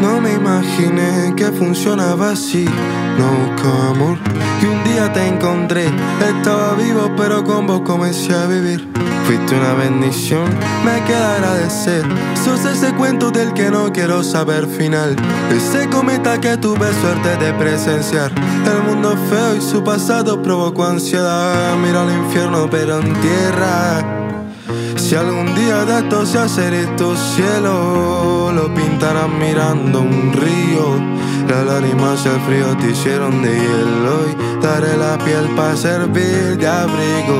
No me imaginé que funcionaba así, no amor. Y un día te encontré, estaba vivo, pero con vos comencé a vivir. Fuiste una bendición, me queda agradecer. Sos ese cuento del que no quiero saber final. Ese cometa que tuve suerte de presenciar. El mundo feo y su pasado provocó ansiedad. Mira al infierno, pero en tierra. Si algún día de esto se hace tu cielo, lo pintarán mirando un río. Las lágrimas el frío te hicieron de hielo y daré la piel para servir de abrigo.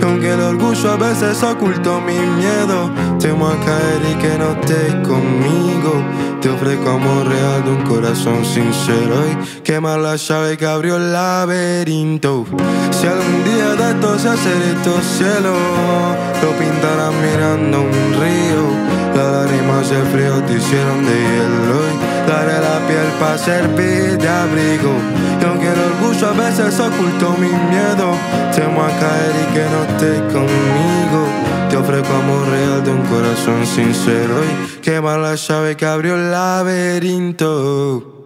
Y aunque el orgullo a veces ocultó mi miedo, temo a caer y que no estés conmigo. Te ofrezco amor real de un corazón sincero y quemar la llave que abrió el laberinto. Si algún día de esto se hace estos cielo, lo pintarán mirando un río. Las lágrimas el frío te hicieron de hielo y daré la piel para servir de abrigo. Y aunque el orgullo a veces ocultó mi miedo, temo a caer y que no estés conmigo. Te ofrezco amor real de un corazón sincero y quemar la llave que abrió el laberinto.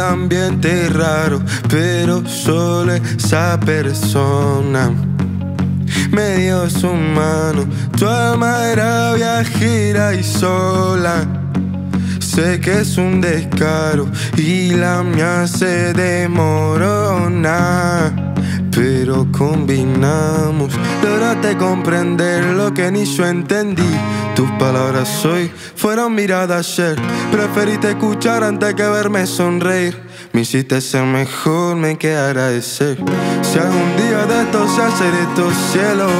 Ambiente raro, pero solo esa persona me dio su mano. Tu alma era viajera y sola. Sé que es un descaro y la mía se demorona. Pero combinamos, lograste comprender lo que ni yo entendí. Tus palabras hoy fueron miradas ayer. Preferiste escuchar antes que verme sonreír. Me hiciste ser mejor, me queda agradecer. Si algún día de esto se hace estos cielos,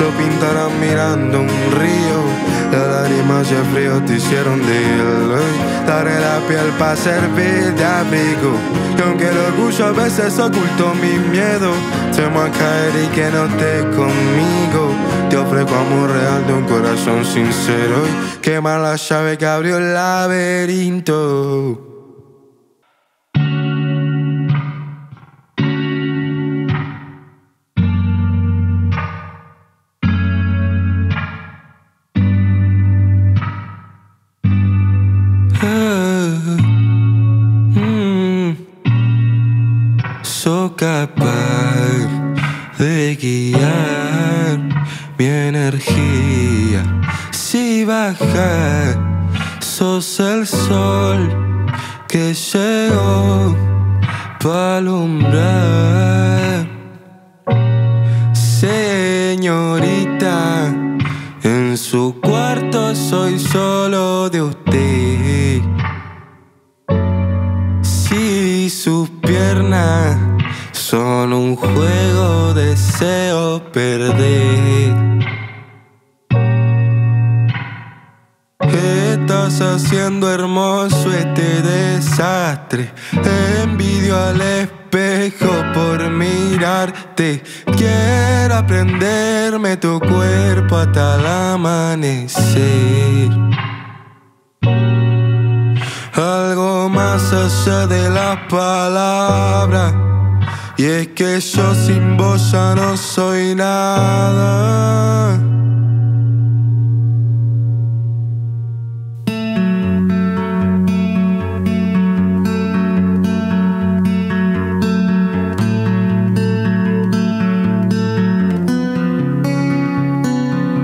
lo pintarán mirando un río. Las lágrimas y el frío te hicieron de y Daré la piel para servir de abrigo. Y aunque el orgullo a veces ocultó mi miedo, temo a caer y que no estés conmigo. Te ofrezco amor real de un corazón sincero y quema la llave que abrió el laberinto. Mi energía. Si baja, sos el sol que llegó para alumbrar. Señorita, en su cuarto soy solo de usted. Si sus piernas son un juego, deseo perder. Estás haciendo hermoso este desastre. Envidio al espejo por mirarte. Quiero aprenderme tu cuerpo hasta el amanecer. Algo más allá de las palabras. Y es que yo sin vos no soy nada.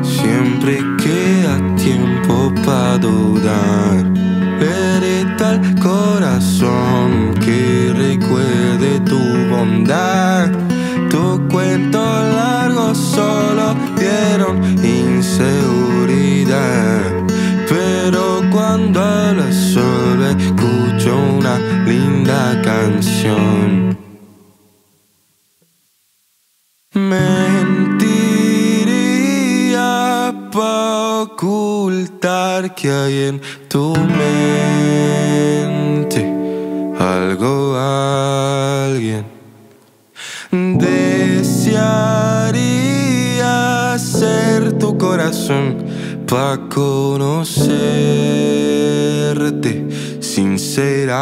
Siempre queda tiempo para dudar. Eres tal bondad. Tu cuento largo solo dieron inseguridad. Pero cuando hablas solo escucho una linda canción. Mentiría para ocultar que hay en tu mente corazón corazón pa' conocerte, sincerarte.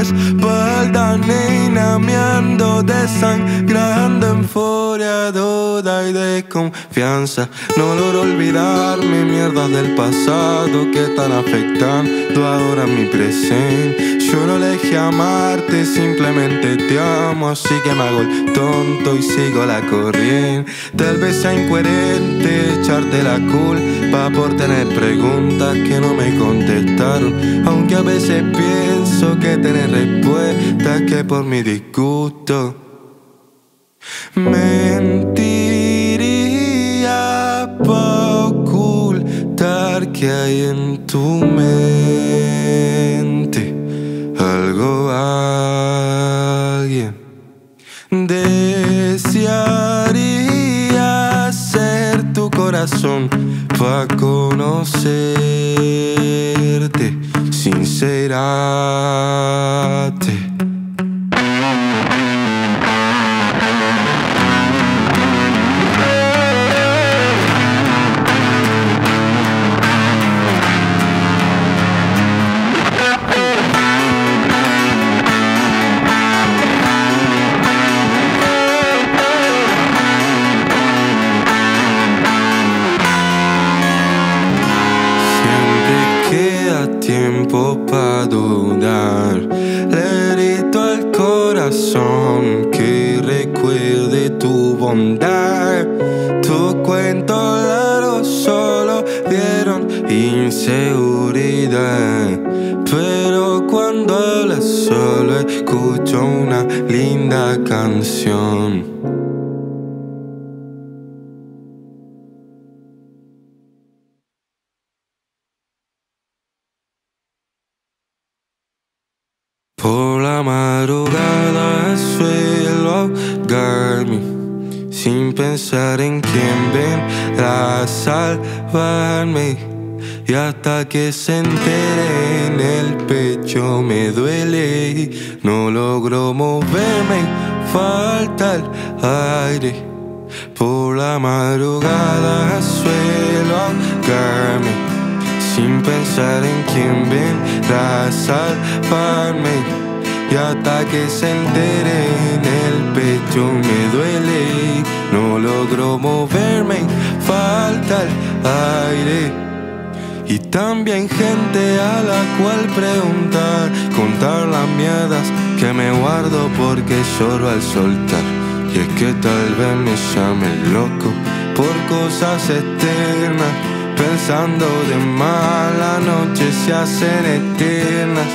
Espalda, nena, me ando desangrando en furia, duda y de confianza. No logro olvidarme mierdas del pasado que están afectando ahora mi presente. Yo no elegí amarte, simplemente te amo, así que me hago el tonto y sigo la corriente. Tal vez sea incoherente echarte la culpa por tener preguntas que no me contestaron, aunque a veces pienso que tener respuestas que por mi disgusto mentiría para ocultar que hay en tu mente algo alguien desearía ser tu corazón para conocerte será. Sincerate para dudar. Le grito al corazón que recuerde tu bondad. Tu cuento largo solo dieron inseguridad. Pero cuando hablas solo escucho una linda canción. Sin pensar en quién vendrá a salvarme. Y hasta que se entere en el pecho me duele, no logro moverme, falta el aire. Por la madrugada suelo ahogarme sin pensar en quién vendrá a salvarme. Y hasta que se entere en el pecho me duele, no logro moverme, falta el aire. Y también gente a la cual preguntar, contar las miedas que me guardo porque lloro al soltar. Y es que tal vez me llame loco por cosas externas Pensando de mal, la noche se hacen eternas.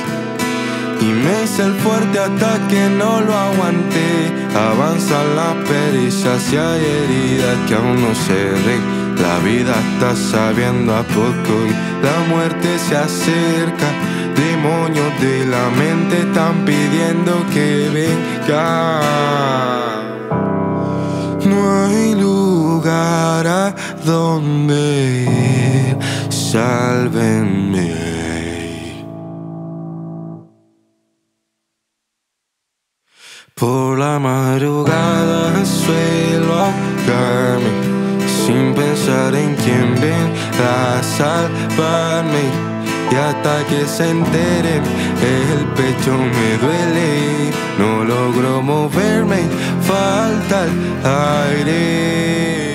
Y me hice el fuerte hasta que no lo aguanté. Avanzan las perillas y hay heridas que aún no cerré. La vida está sabiendo a poco y la muerte se acerca. Demonios de la mente están pidiendo que venga. No hay lugar a donde ir, sálvenme. Se enteren, el pecho me duele. No logro moverme, falta el aire.